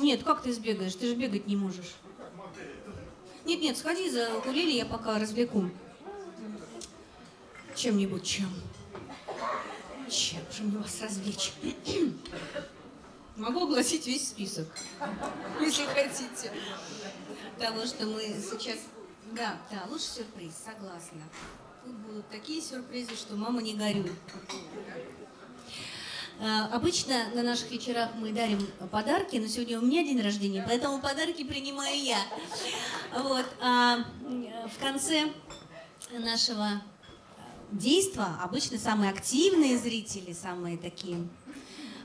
Нет, как ты сбегаешь? Ты же бегать не можешь. Нет, нет, сходи за укулеле, я пока развлеку. Чем-нибудь, чем? Чем же мне вас развлечь? Могу огласить весь список, если хотите. Того, что мы сейчас... Да, да, лучше сюрприз, согласна. Тут будут такие сюрпризы, что мама не горюй. А, Обычно на наших вечерах мы дарим подарки, но сегодня у меня день рождения, поэтому подарки принимаю я. Вот. А в конце нашего действа обычно самые активные зрители, самые такие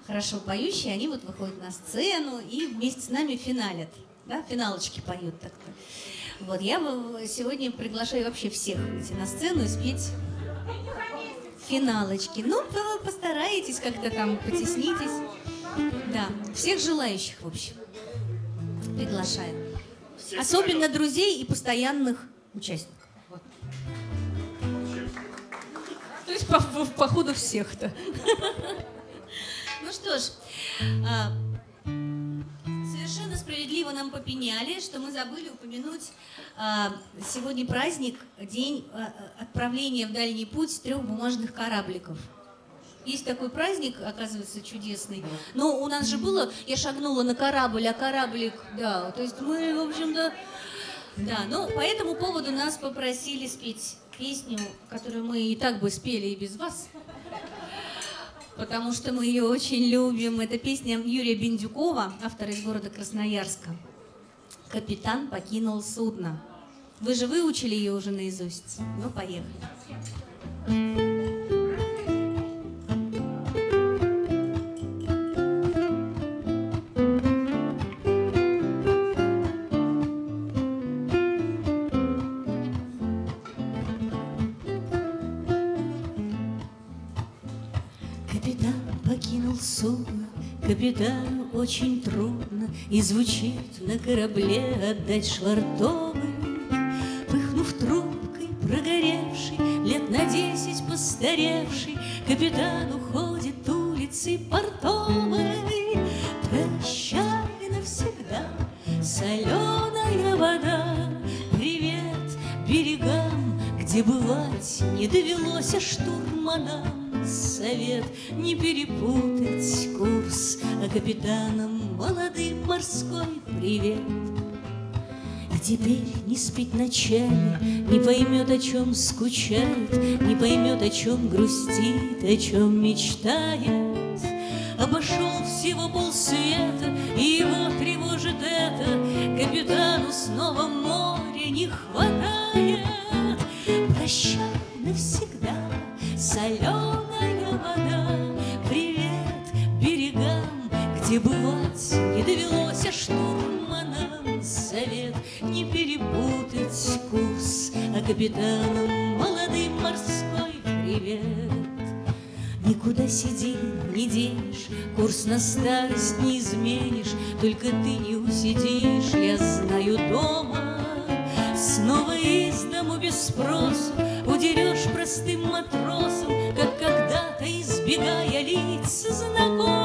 хорошо поющие, они вот выходят на сцену и вместе с нами финалят. Да, финалочки поют так-то. Вот, я сегодня приглашаю вообще всех выйти на сцену и спеть финалочки. Ну, по- постарайтесь как-то там, потеснитесь. Да, всех желающих, в общем, приглашаю. Особенно друзей и постоянных участников. Вот. То есть, по, по- по ходу всех-то. Ну что ж, справедливо нам попеняли, что мы забыли упомянуть а, сегодня праздник, день а, отправления в дальний путь трех бумажных корабликов. Есть такой праздник, оказывается, чудесный. Но у нас же было, я шагнула на корабль, а кораблик, да, то есть мы, в общем-то, да, но по этому поводу нас попросили спеть песню, которую мы и так бы спели и без вас, потому что мы ее очень любим. Это песня Юрия Бендюкова, автора из города Красноярска. «Капитан покинул судно». Вы же выучили ее уже наизусть? Ну, поехали. Капитан очень трудно И звучит на корабле отдать швартовы. Пыхнув трубкой, прогоревший, лет на десять постаревший, Капитан уходит улицей портовой. Прощай навсегда, соленая вода, Привет берегам, где бывать не довелось а штурманам. Совет не перепутать курс, капитанам молодым морской привет. И теперь не спит ночами, не поймет, о чем скучает, не поймет, о чем грустит, о чем мечтает. Обошел всего полсвета, и его тревожит это, капитану снова море не хватает. Прощай навсегда, соленая не перепутать курс, а капитанам молодым морской привет. Никуда сиди, не денешь, курс на старость не изменишь, Только ты не усидишь, я знаю, дома. Снова из дому без спросу удерешь простым матросом, Как когда-то избегая лиц знакомых.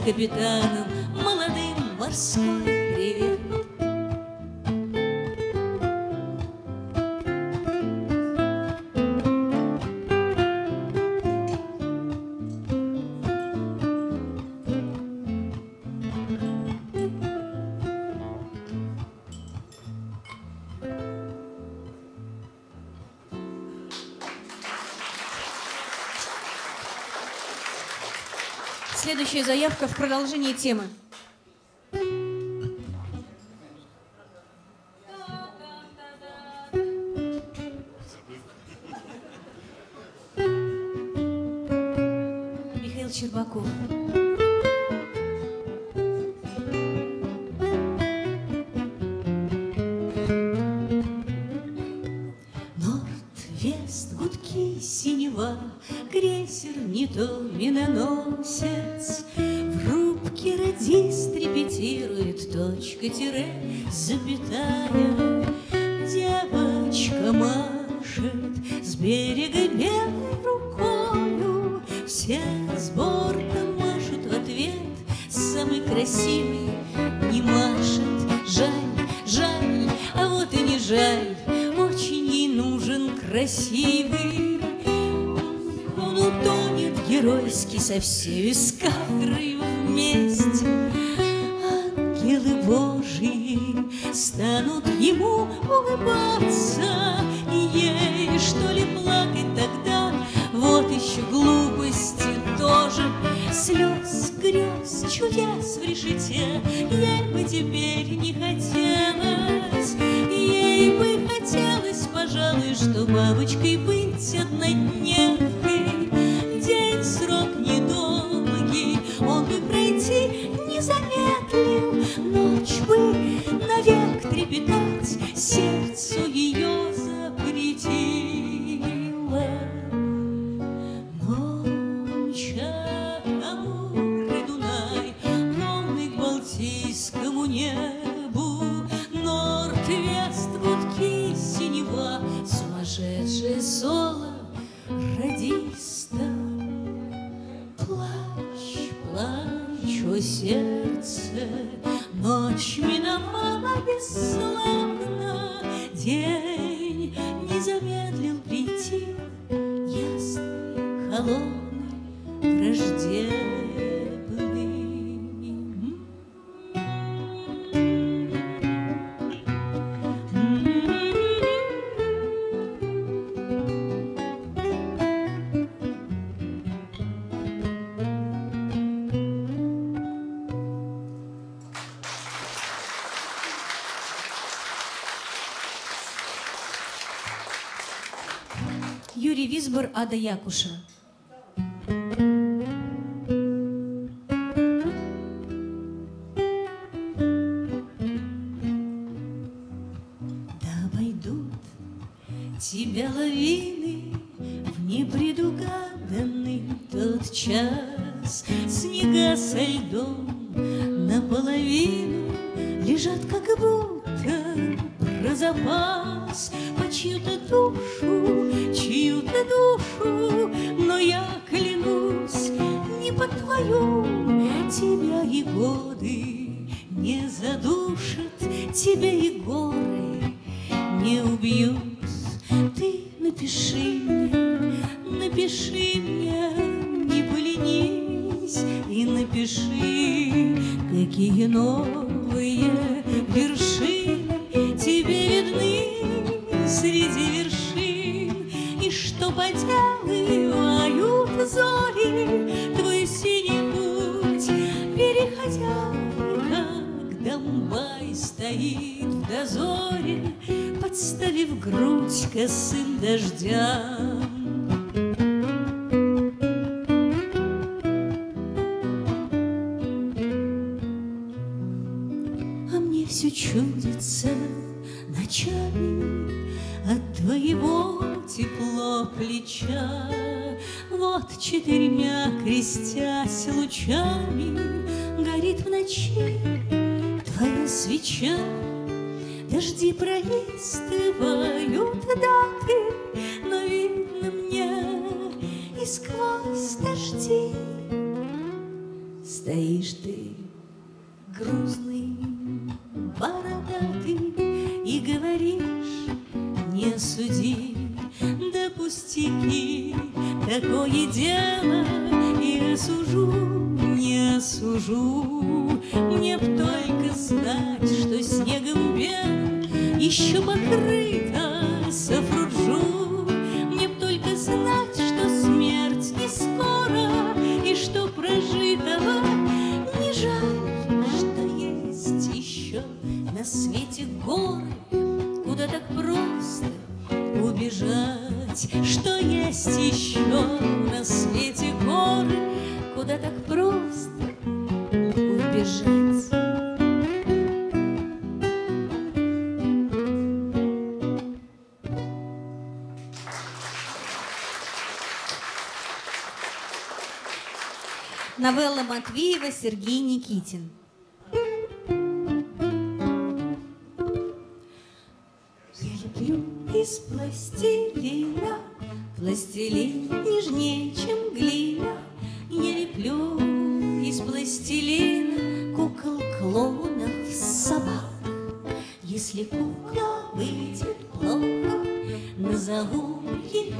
Капитанам молодым морской продолжении темы. Михаил Щербаков. Синева, Крейсер не то точка, тире, запятая. Девочка машет с берега белой рукою, Все с борта машут в ответ, самый красивый не машет. Жаль, жаль, а вот и не жаль, очень ей нужен красивый. Он утонет геройски со всей эскадрой вместе. бабочкой враждебный. Юрий Висбор, Ада Якуша. друзьям. А мне все чудится ночами от твоего тепло плеча. Вот четырьмя крестясь лучами горит в ночи твоя свеча. Дожди проистывают, да, Сергей Никитин. Я люблю из пластилина, пластилин нежнее, чем глина. Я леплю из пластилина кукол, клонов, собак. Если кукла выйдет плохо, назову ее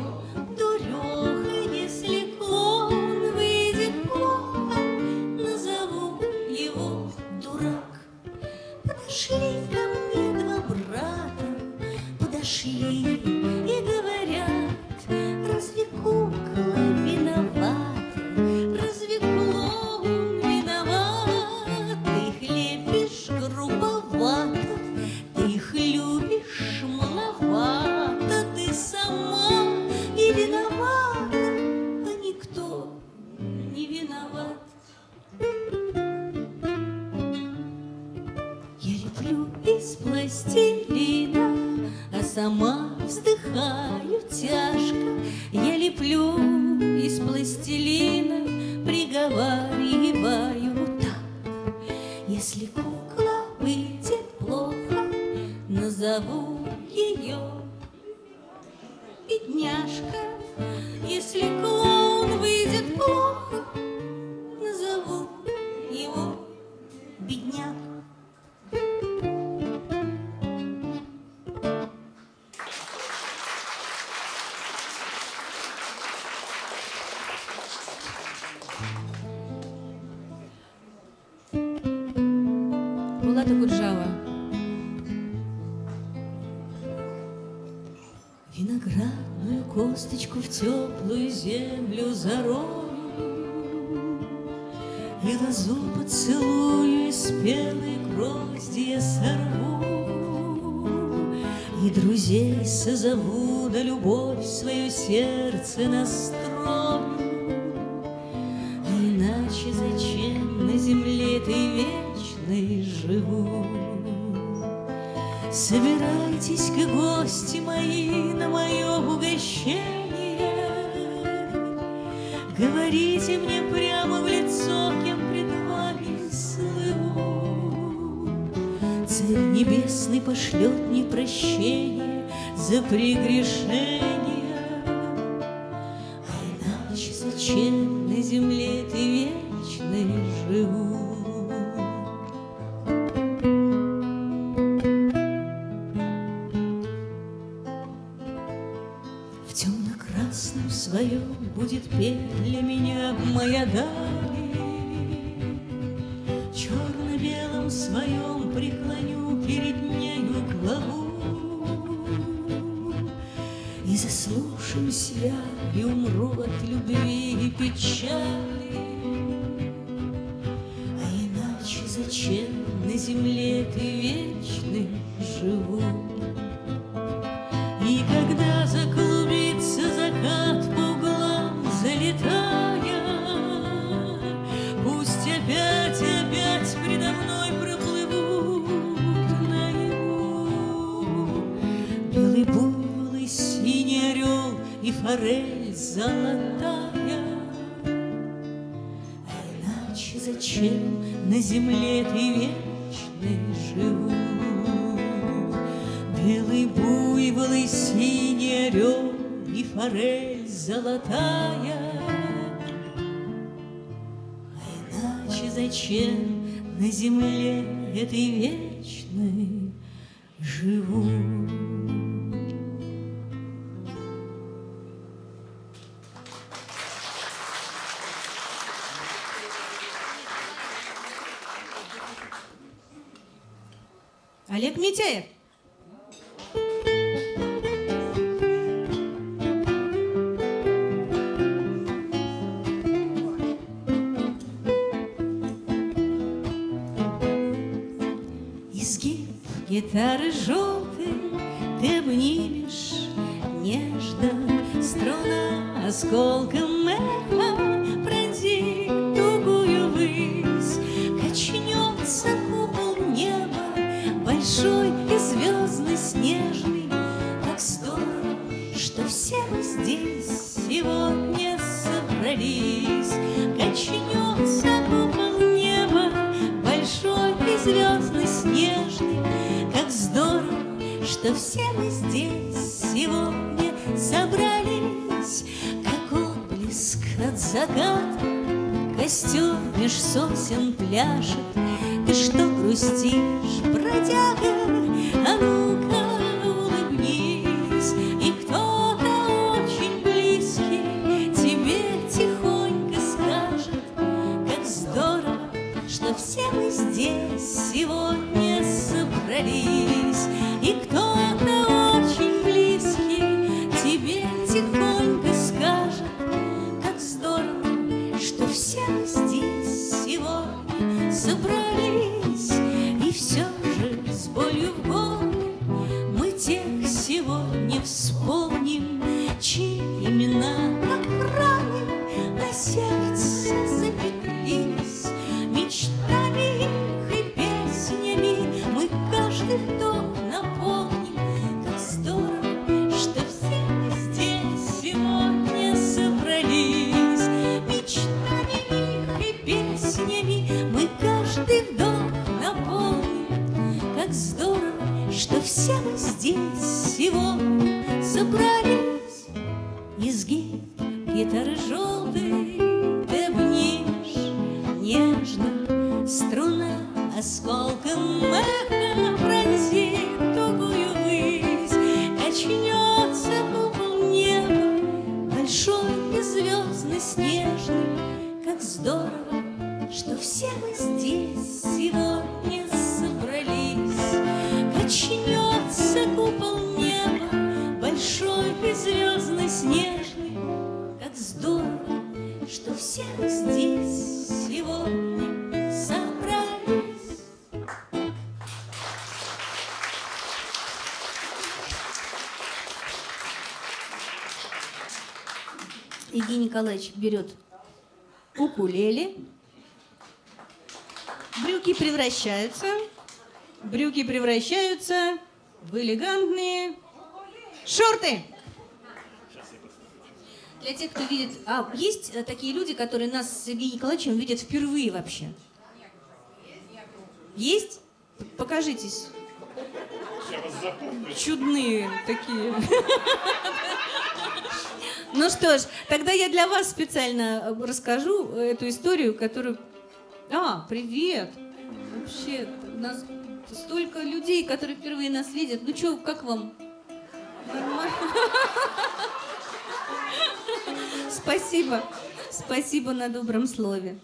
Булата Гуржава. Виноградную косточку в теплую землю зарою И лозу поцелую, и спелые гроздья сорву И друзей созову, да любовь свое сердце настрою иначе зачем на земле ты вечной живу? Собирайтесь-ка, гости мои, на мое угощение. Говорите мне прямо в лицо, кем пред вами слыву. Царь небесный пошлет мне прощение за прегрешение. Форель золотая. А иначе зачем на земле ты вечный живу? Белый буйвол и синий орел и форель золотая. А иначе зачем на земле этой вечной живу? Олег Митяев. Изгиб гитары желтой ты обнимешь нежно, Струна осколком Качнется купол неба, большой и звездный снежный, Как здорово, что все мы здесь сегодня собрались, Как отблеск от загадки, костер меж сосен пляшет, Ты что грустишь, бродяга, а ну-ка что все мы здесь сегодня собрались. Евгений Николаевич берет укулеле, брюки превращаются, брюки превращаются в элегантные шорты. Для тех, кто видит... А, есть э, такие люди, которые нас с Евгением Николаевичем видят впервые вообще? Есть? Покажитесь. Чудные такие. Ну что ж, тогда я для вас специально э, расскажу эту историю, которую... А, привет! Вообще, у нас столько людей, которые впервые нас видят. Ну что, как вам? Нормально? Спасибо. Спасибо на добром слове.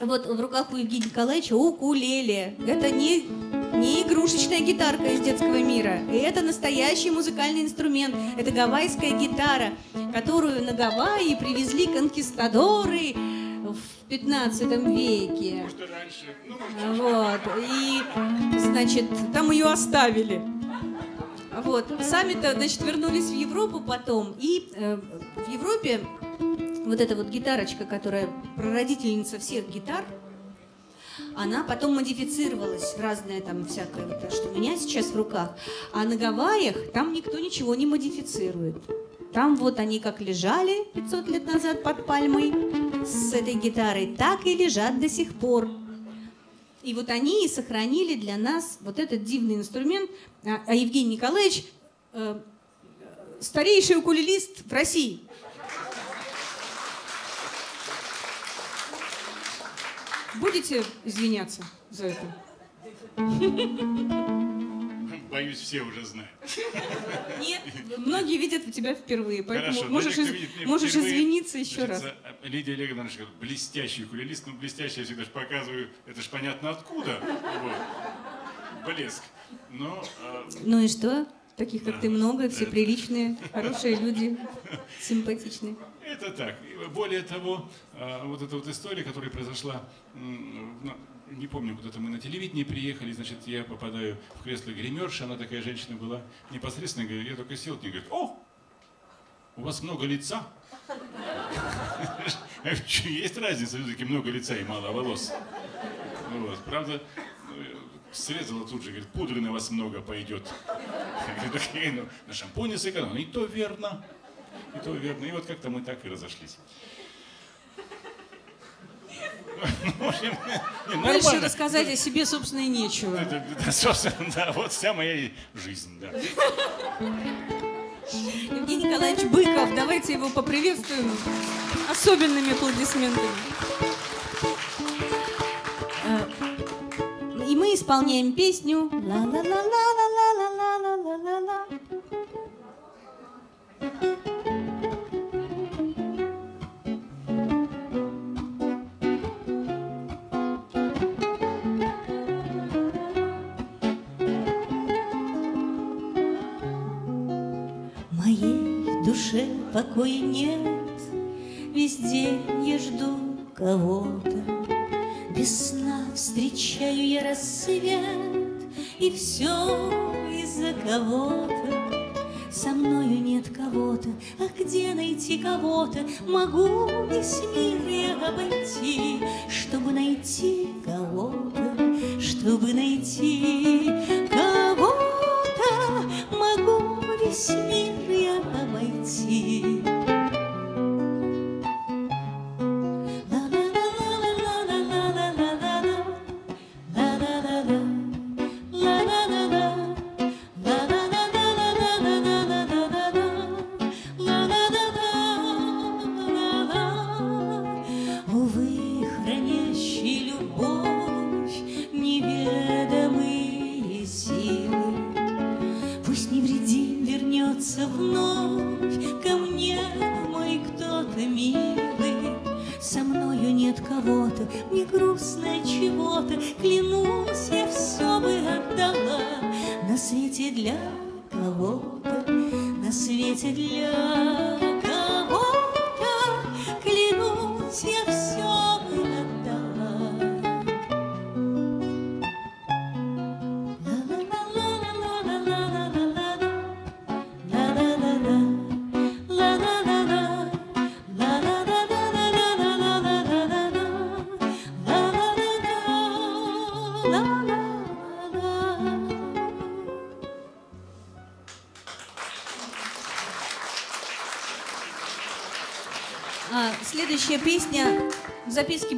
Вот в руках у Евгения Николаевича укулеле. Это не, не игрушечная гитарка из детского мира. Это настоящий музыкальный инструмент. Это гавайская гитара, которую на Гавайи привезли конкистадоры в 15 веке. Что раньше? Ну, Вот. И, значит, там ее оставили. Вот. Сами-то, значит, вернулись в Европу потом. И э, в Европе вот эта вот гитарочка, которая прародительница всех гитар, она потом модифицировалась, разная там всякая, вот, то, что у меня сейчас в руках. А на Гавайях там никто ничего не модифицирует. Там вот они как лежали 500 лет назад под пальмой с этой гитарой, так и лежат до сих пор. И вот они и сохранили для нас вот этот дивный инструмент. А, а Евгений Николаевич э, старейший укулелист в России. Будете извиняться за это? боюсь, все уже знают. Нет, многие видят тебя впервые, поэтому Хорошо, для можешь, из- впервые, извиниться еще раз. значит, Лидия Олеговна, блестящий укулелист, ну блестящий я всегда же показываю, это же понятно откуда. Вот. Блеск. Но а, Ну и что? Таких, как Да. ты, много, все приличные, хорошие люди, симпатичные. это так. Более того, а, вот эта вот история, которая произошла, не помню, куда-то мы на телевидении приехали, значит, я попадаю в кресло гримерши, она такая женщина была, непосредственно, говорю, я только сел к ней, говорит, о, у вас много лица. Есть разница, все-таки много лица и мало волос. Правда, срезала тут же, говорит, пудры на вас много пойдет. Я говорю, «Да, ну, на шампуне сэкономил. И то верно, и то верно. И вот как-то мы так и разошлись. Больше рассказать о себе, собственно, и нечего. Собственно, да, вот вся моя жизнь, да. Евгений Николаевич Быков, давайте его поприветствуем особенными аплодисментами. Э, и мы исполняем песню «Ла-ла-ла-ла-ла». Покоя нет, Везде я жду кого-то. Без сна встречаю я рассвет, И все из-за кого-то. Со мною нет кого-то, а где найти кого-то? Могу весь мир я обойти, Чтобы найти кого-то, чтобы найти Seigneur.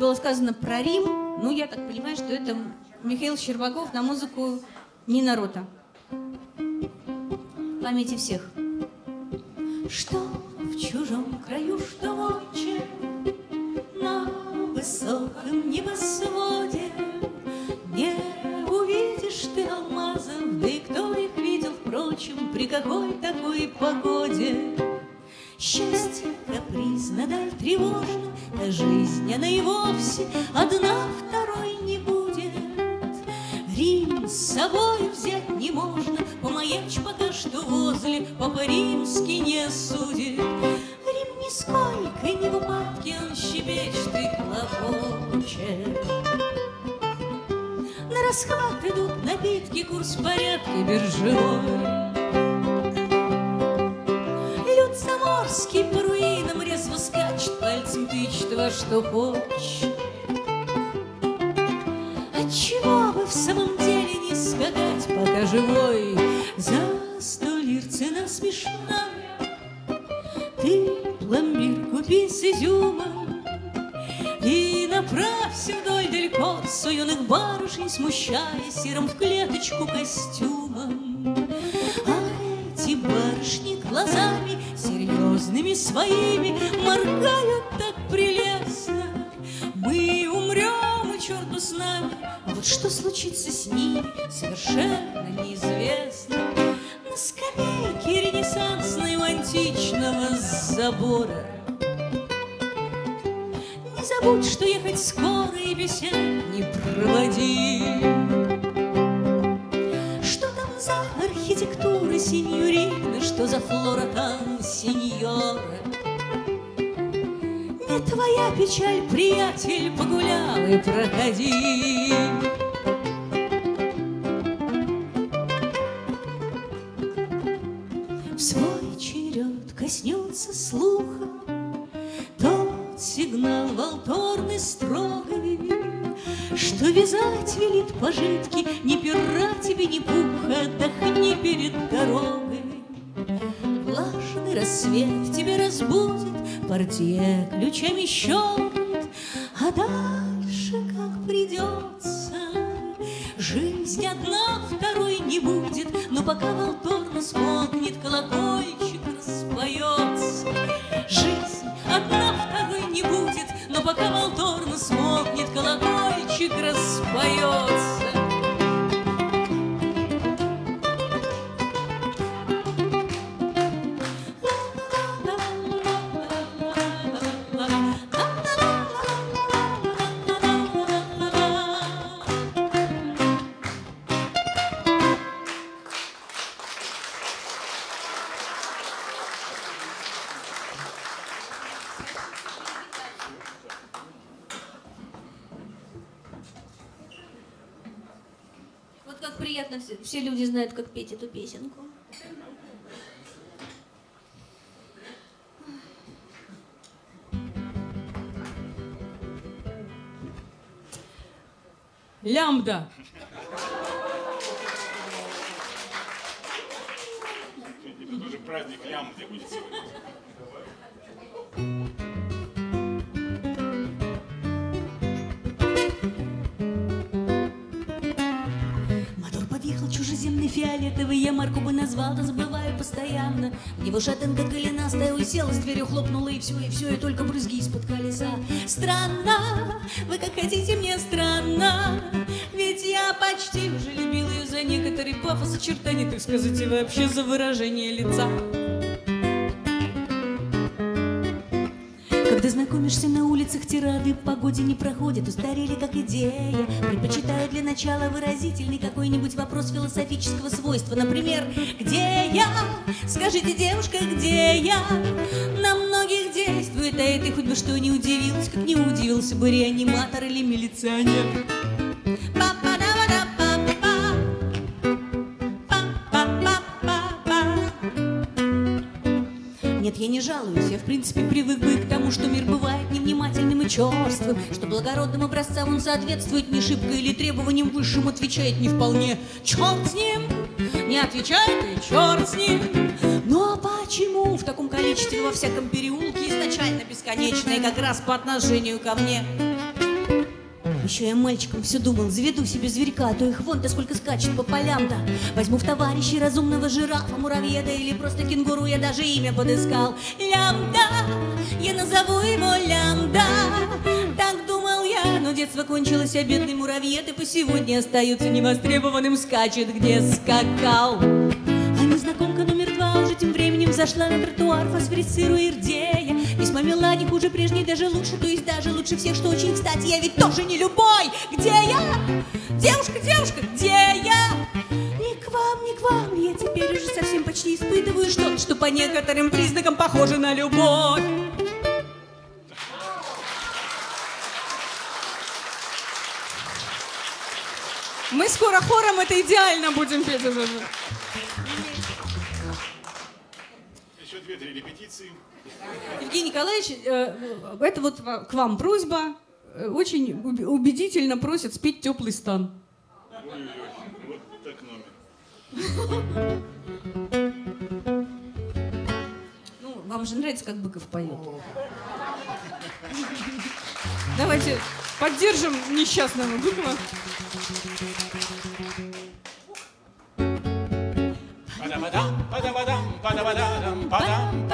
Было сказано про Рим. Ну, я так понимаю, что это Михаил Щербаков на музыку Нина Рота. В памяти всех. Что в чужом краю, что в отче, На высоком небосводе Не увидишь ты алмазов, Да и кто их видел, впрочем, При какой такой погоде? Счастье капризно, даль тревожно, И вовсе Одна второй не будет. Рим с собой взять не можно, Помаячь пока что возле, Папа римский не судит. Рим нисколько не в упадке, Он щебечет и хлопочет. На расхват идут напитки, Курс порядка биржевой. Люд заморский что хочешь. Отчего бы в самом деле не скакать, пока живой? За сто лир цена смешная. Ты пломбир купи с изюмом И направься вдоль далеко С юных барышень, смущая Серым в клеточку костюмом. А эти барышни глазами Серьезными своими Моргают случится с ними Совершенно неизвестно. На скамейке ренессансной У античного забора. Не забудь, что ехать скоро И бесед не проводи. Что там за архитектура, сеньорина Что за флора там, сеньора? Не твоя печаль, приятель, погулял и проходи. Пожитки, Ни пера тебе, ни пуха, Отдохни перед дорогой. Влажный рассвет тебя разбудит, Портье ключами щелкнет, А дальше, как Жизнь одна, второй не будет, но пока волторно смолкнет, колокольчик распоется. Жизнь одна, второй не будет, но пока волторно смолкнет, колокольчик распоется. Знают, как петь эту песенку. Лямбда. Это тоже праздник лямбды будет сегодня. Назвал, да забываю постоянно. В него шатенка голенастая уселась, дверью хлопнула, и все, и все, и только брызги из-под колеса. Странно, вы как хотите, мне странно, ведь я почти уже любил ее за некоторый пафос очертаний, так сказать, и вообще за выражение лица. Знакомишься на улицах, тирады погоде не проходят, устарели как идея. Предпочитаю для начала выразительный какой-нибудь вопрос философического свойства. Например, где я? Скажите, девушка, где я? На многих действует, а этой хоть бы что не удивилась, как не удивился бы реаниматор или милиционер. Я не жалуюсь, я в принципе привык бы к тому, что мир бывает невнимательным и черствым, что благородным образцам он соответствует не шибко или требованиям высшим отвечает не вполне. Черт с ним! Не отвечает и черт с ним! Ну а почему в таком количестве во всяком переулке изначально бесконечное как раз по отношению ко мне? Еще я мальчиком все думал, заведу себе зверька, а то их вон-то сколько скачет по полям-то. Возьму в товарищи разумного жирафа, муравьеда или просто кенгуру, я даже имя подыскал. Лямда, я назову его Лямда. Так думал я, но детство кончилось, а бедный муравьед и по сегодня остается невостребованным, скачет, где скакал. А незнакомка номер два уже тем временем зашла на тротуар, фосфорицируя ирдея. Мила, не хуже прежней, даже лучше, то есть даже лучше всех, что очень кстати. Я ведь тоже не любой. Где я? Девушка, девушка, где я? Не к вам, не к вам, я теперь уже совсем почти испытываю что-то, что по некоторым признакам похоже на любовь. Мы скоро хором это идеально будем петь уже. Еще две-три репетиции. Евгений Николаевич, э, это вот к вам просьба. Э, Очень уб- убедительно просят спеть теплый стан. Ну, вам же нравится, как Быков поет. Давайте поддержим несчастного Быкова. Падабадам, падабадам, падабадам, падам,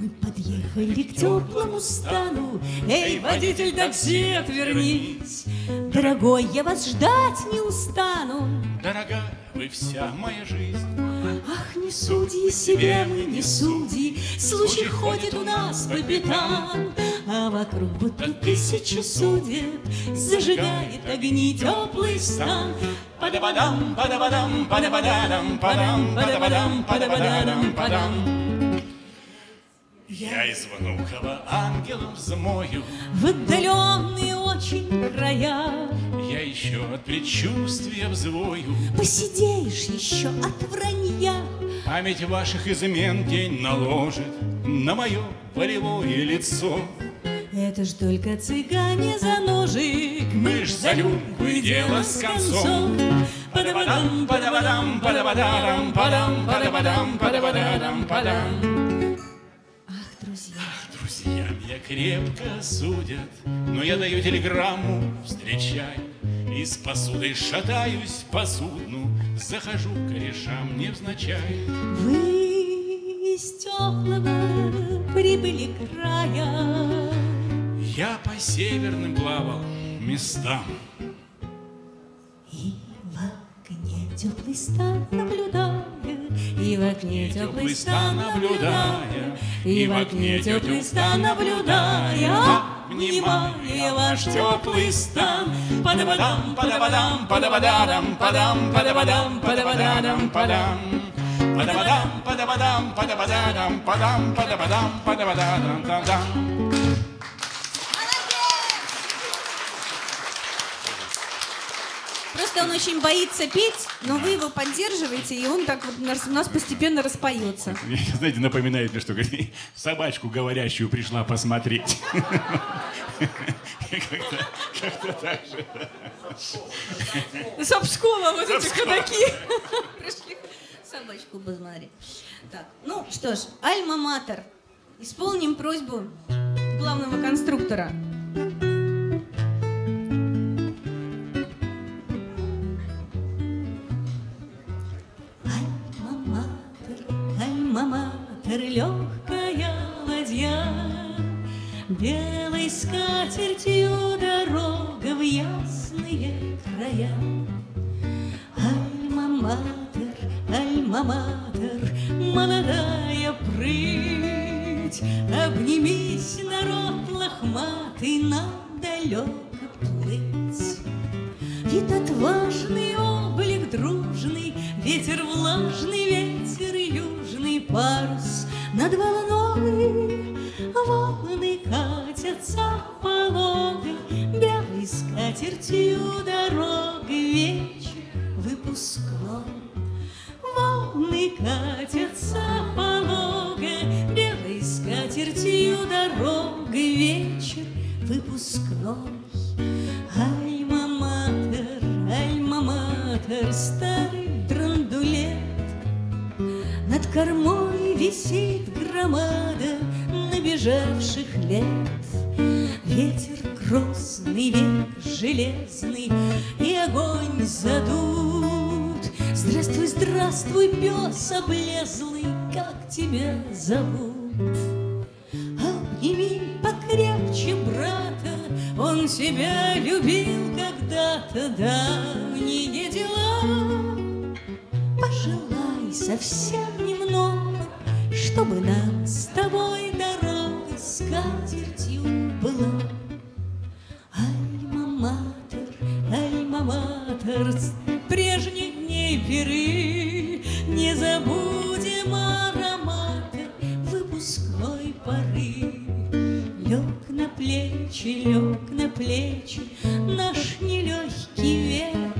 Мы подъехали к теплому стану. Эй, водитель такси, отвернись. Дорогой, я вас ждать не устану. Дорогая, вы вся моя жизнь. Ах, не судьи себе мы, не судьи, Случай ходит у нас по пятам, А вокруг будто тысяча судеб Зажигает огни теплый стан. Падабадам, падабадам, падабадам, падам, падабадам, падабадам, падам. Я из Внуково ангелом взмою, В отдаленные очень края Я еще от предчувствия взвою. Посидеешь еще от вранья. Память ваших измен день наложит На мое волевое лицо. Это ж только цыгане за ножик, Мы ж за рюмку и дело с концом. Падабадам, падабадам, падабадам, падам, падабадам, падабадам, падам. Ах, друзья. Друзья меня крепко судят, но я даю телеграмму, встречай. И с посудой шатаюсь по судну, захожу к корешам невзначай. Вы из теплого прибыли края. Я по северным плавал местам. И в окне теплый стан наблюдая, И в окне теплый стан наблюдая, И в окне теплый стан наблюдая, Внимание, ваш теплый стан. Падабадам, падабадам, падабададам, падам, падабадам, падабададам, падам. Падабадам, падабадам, падабададам, падам, падабадам, падабададам, падам. Он очень боится петь, но вы его поддерживаете, и он так вот у нас, постепенно распоется. Знаете, напоминает мне, что собачку говорящую пришла посмотреть. Как-то как-то так же. Сапскова, вот эти ходаки. Пришли собачку посмотреть. Так, ну что ж, Альма-Матер. Исполним просьбу главного конструктора. Альма-матер, легкая ладья, Белой скатертью дорога в ясные края. Альма-матер, альма-матер, молодая прыть, Обнимись, народ лохматый, нам далеко плыть. Вид отважный, облик дружный, Ветер влажный, ветер южный, Парус над волной, Волны катятся пологой, Белой скатертью дорога Вечер выпускной. Волны катятся полого, Белой скатертью дорога Вечер выпускной. Альма-матер, альма-матер, старый драндулет, Над кормой висит громада набежавших лет. Ветер грозный, век железный, и огонь задут. Здравствуй, здравствуй, пес облезлый, как тебя зовут? Обними покрепче брата, он тебя любил когда-то, давние дела. Пожелай совсем немного, чтобы нам с тобой дорога скатертью была. Альма-матер, альма-матер, с прежних дней пиры, Не забудем аромата выпускной поры. Лег на плечи, лег на плечи наш нелегкий век.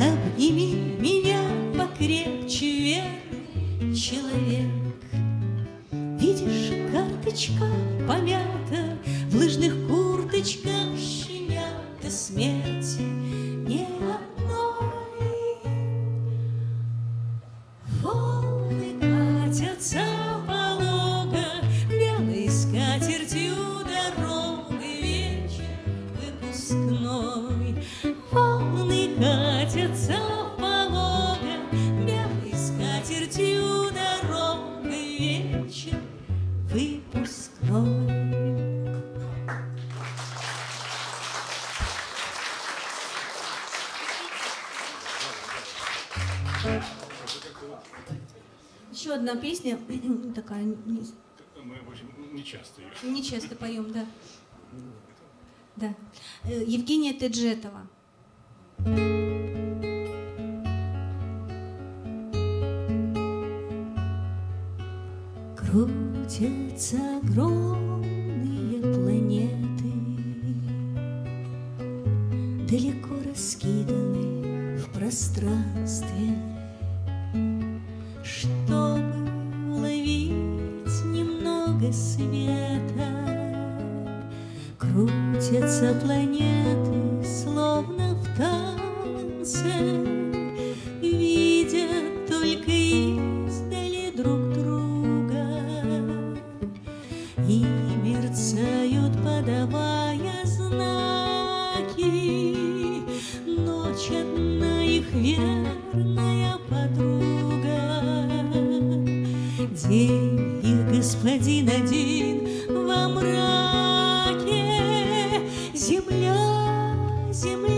Обними меня покрепче, верный человек. Видишь, карточка помята, В лыжных курточках щенята смерти общем, не часто ее. не часто поем, да. Да. Э, Евгения Теджетова. Крутятся огромные планеты, Далеко раскиданы в пространстве, Чтобы много света Крутятся планеты, словно в танце Видят только издали друг друга. И мерцают, подавая знаки Ночь одна их верная подруга. День господин один во мраке. Земля, земля.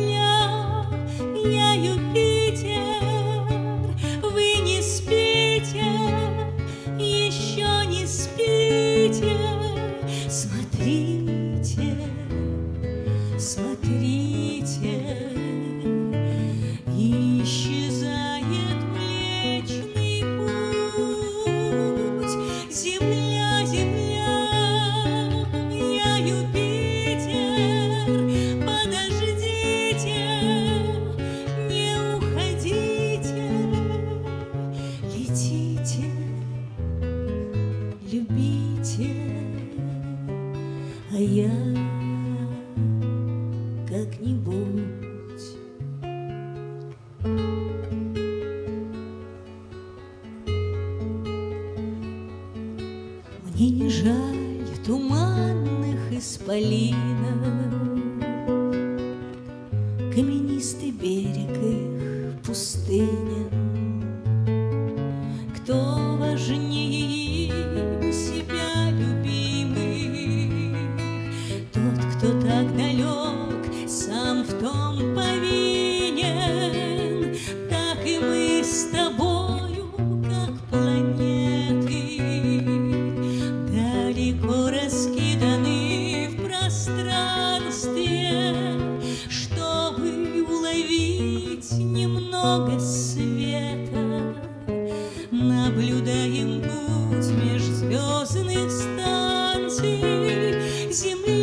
de mim.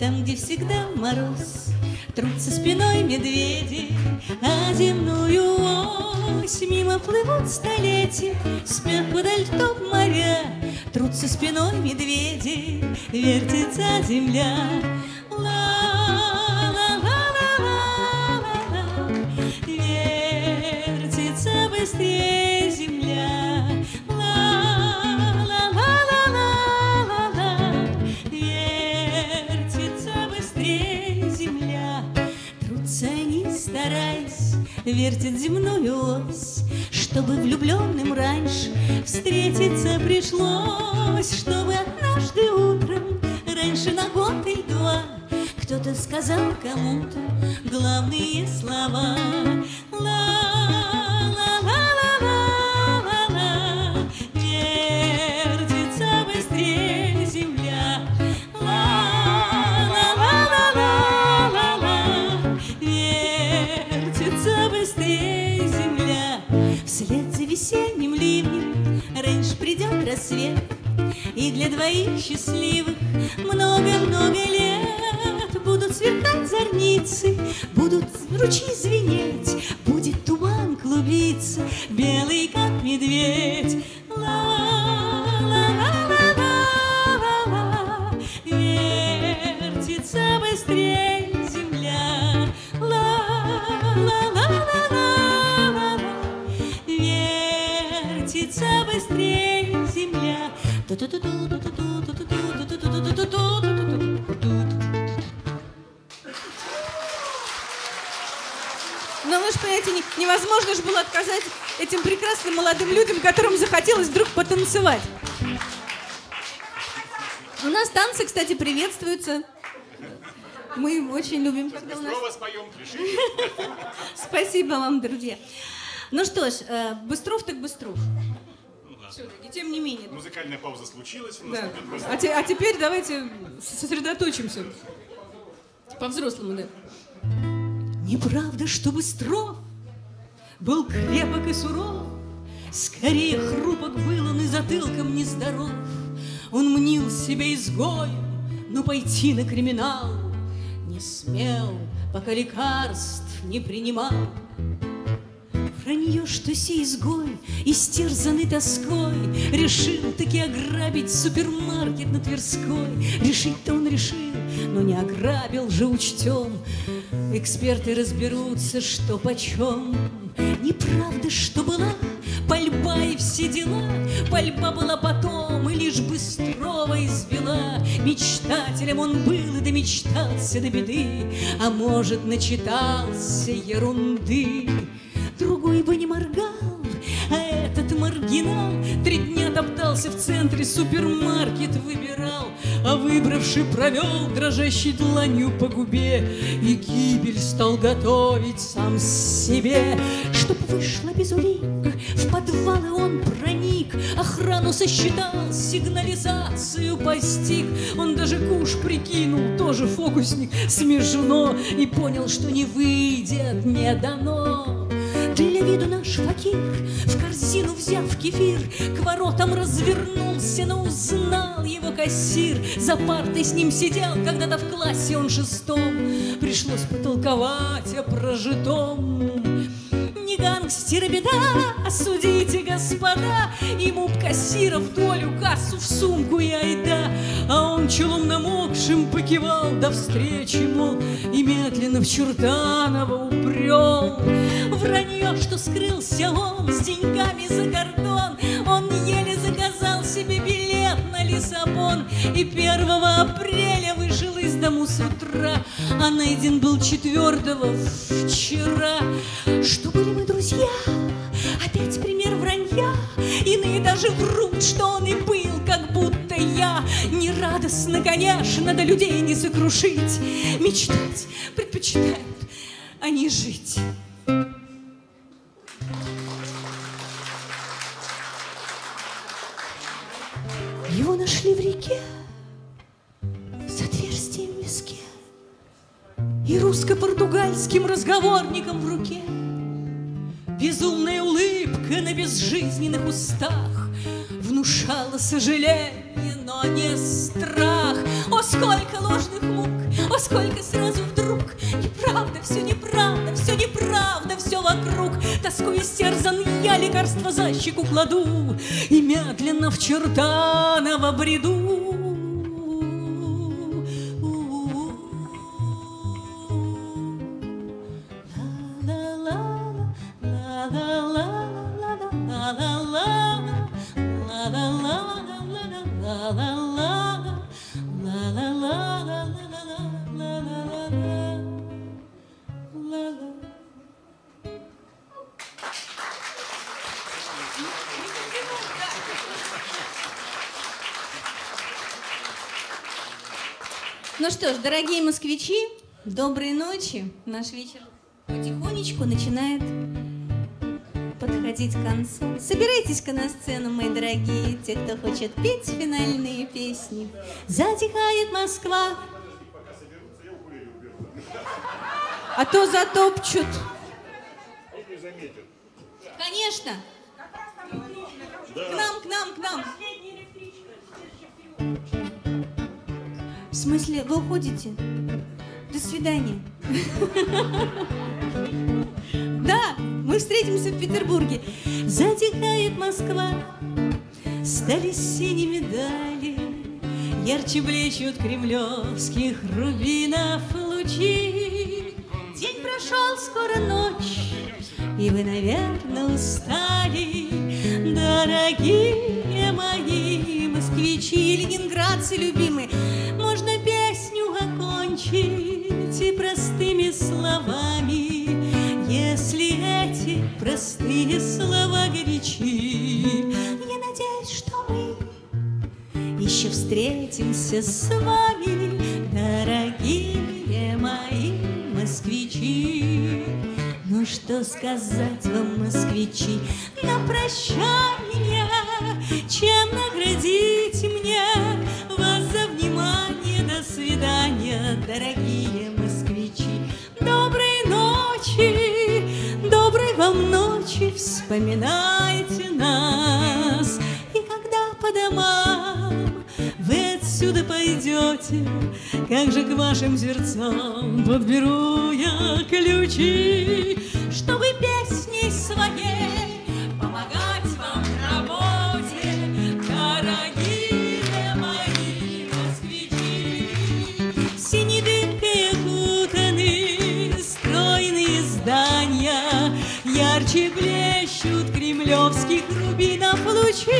Там, где всегда мороз, Трутся спиной медведи, А земную ось Мимо плывут столетия, Спя подаль топ моря, Трутся спиной медведи, Вертится земля. вертит земную ось, Чтобы влюбленным раньше встретиться пришлось, Чтобы однажды утром, раньше на год и два, Кто-то сказал кому-то главные слова. И для двоих счастливых много-много лет Будут сверкать зорницы, будут ручьи звенеть, Будет туман клубиться, Но вы же понимаете, невозможно же было отказать этим прекрасным молодым людям, которым захотелось вдруг потанцевать. У нас танцы, кстати, приветствуются. Мы очень любим. Сейчас нас... снова споем Спасибо вам, друзья. Ну что ж, э, Быстров так Быстров. Все-таки, тем не менее. Музыкальная пауза случилась у нас. Да. А, те- а теперь давайте сосредоточимся. По-взрослому, да. Неправда, что Быстров был крепок и суров, Скорее хрупок был он и затылком нездоров. Он мнил себя изгоем, но пойти на криминал Не смел, пока лекарств не принимал. Вранье, что сей изгой, истерзанный тоской, Решил таки ограбить супермаркет на Тверской. Решить-то он решил, но не ограбил же учтем. Эксперты разберутся, что почем. Неправда, что была пальба и все дела. Пальба была потом, и лишь Быстрова извела. Мечтателем он был и домечтался до беды, А может, начитался ерунды. Другой бы не моргал, а этот маргинал Три дня топтался в центре, супермаркет выбирал. А выбравший провел дрожащей дланью по губе. И гибель стал готовить сам себе. Чтоб вышло без улик, в подвалы он проник. Охрану сосчитал, сигнализацию постиг. Он даже куш прикинул, тоже фокусник Смешно и понял, что не выйдет, не дано для виду наш факир, в корзину взяв кефир, К воротам развернулся, но узнал его кассир. За партой с ним сидел, когда-то в классе он шестом. Пришлось потолковать о прожитом. Не гангстера беда, осудите, господа, Ему б кассира в долю, кассу в сумку и айда. А он челом намокшим покивал. До встречи, мол, И медленно в Чертаново упрел. Вранье, что скрылся он с деньгами за кордон, Он еле заказал себе билет на Лиссабон. И 1 апреля дому с утра, А найден был 4 вчера. Что были мы друзья? Опять пример вранья. Иные даже врут, что он и был, как будто я. Нерадостно, конечно, до людей не сокрушить. Мечтать предпочитают, а не жить. Его нашли в реке русско-португальским разговорником в руке. Безумная улыбка на безжизненных устах Внушала сожаление, но не страх. О, сколько ложных мук, о, сколько сразу вдруг Неправда, все неправда, все неправда, все вокруг Тоской истерзан я лекарство за щеку кладу И медленно в чертаново бреду что ж, дорогие москвичи, доброй ночи. Наш вечер потихонечку начинает подходить к концу. Собирайтесь-ка на сцену, мои дорогие, те, кто хочет петь финальные песни. Затихает Москва. А то затопчут. Конечно. К нам, к нам, к нам. В смысле, вы уходите? До свидания. Да, мы встретимся в Петербурге. Затихает Москва, стали синими дали, Ярче блещут кремлевских рубинов лучи. День прошел, скоро ночь, и вы, наверное, устали. Дорогие мои москвичи и ленинградцы любимые, можно песню окончить и простыми словами, если эти простые слова горячи. Я надеюсь, что мы еще встретимся с вами, дорогие мои москвичи. Ну что сказать вам, москвичи, на прощание, чем на вспоминайте нас. И когда по домам вы отсюда пойдете, Как же к вашим сердцам подберу я ключи.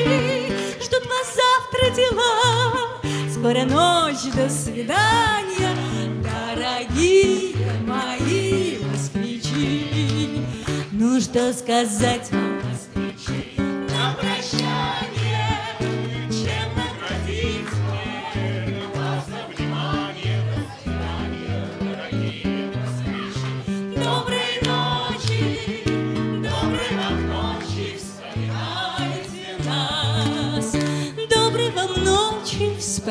любви Ждут вас завтра дела. Скоро ночь, до свидания Дорогие мои москвичи. Ну что сказать вам?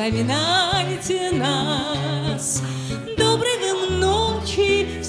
вспоминайте нас. Доброй вам ночи,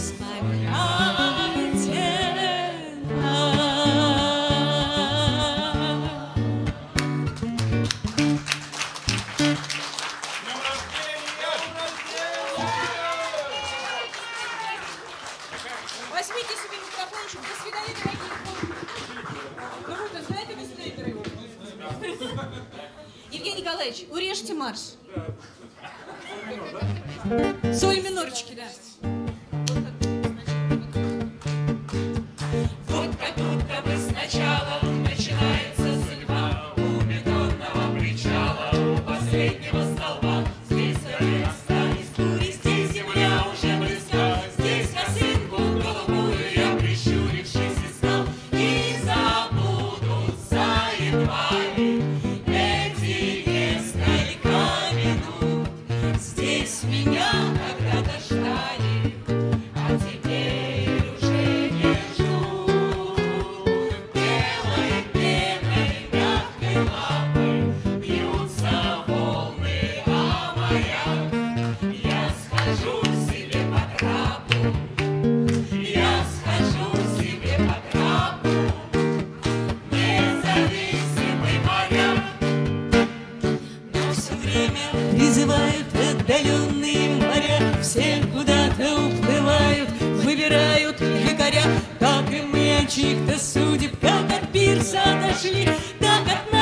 Договор пирса дошли, договор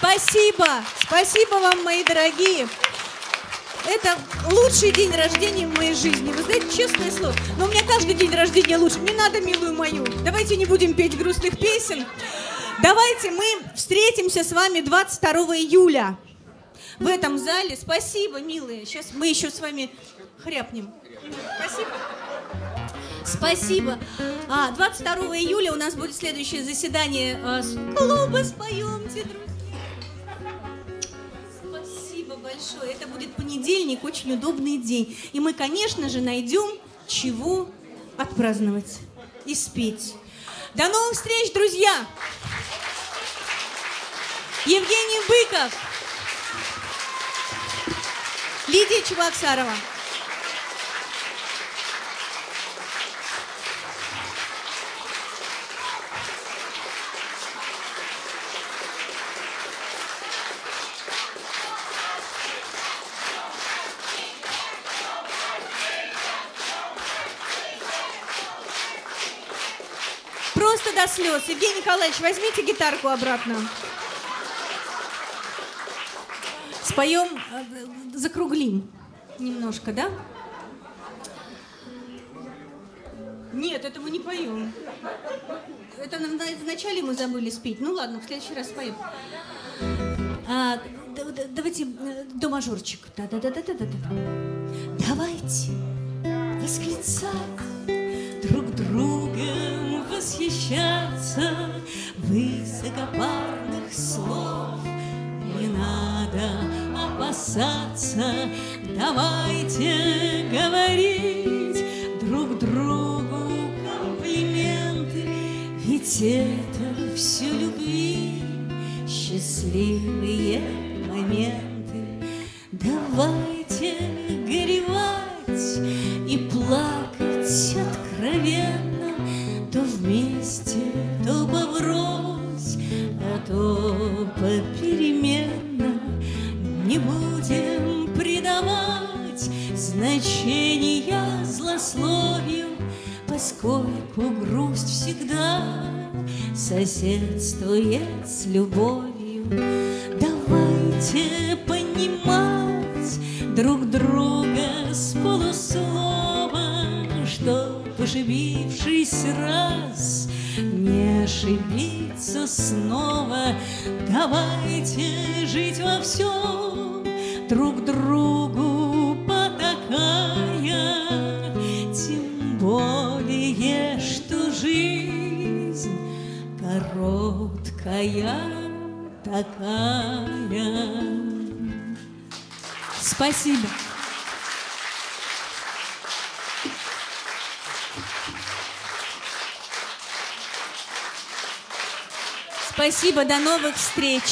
Спасибо, спасибо вам, мои дорогие. Это лучший день рождения в моей жизни. Вы знаете, честное слово. Но у меня каждый день рождения лучше. Не надо, милую мою. Давайте не будем петь грустных песен. Давайте мы встретимся с вами 22 июля в этом зале. Спасибо, милые. Сейчас мы еще с вами хряпнем. Спасибо. Спасибо. А 22 июля у нас будет следующее заседание э, с клуба «Споемте, друзья» большое. Это будет понедельник, очень удобный день. И мы, конечно же, найдем чего отпраздновать и спеть. До новых встреч, друзья! Евгений Быков, Лидия Чебоксарова. Просто до слез. Евгений Николаевич, возьмите гитарку обратно. Споем, э, закруглим немножко, да? Нет, это мы не поем. Это на- на- вначале мы забыли спеть. Ну ладно, в следующий раз споем. А, давайте до мажорчик. Да-да-да-да-да-да. Давайте восклицать, друг другом восхищаться, высокопарных слов не надо опасаться. Давайте говорить друг другу комплименты, ведь это все любви, счастливые моменты. Соседствует с любовью. Спасибо. Спасибо, до новых встреч.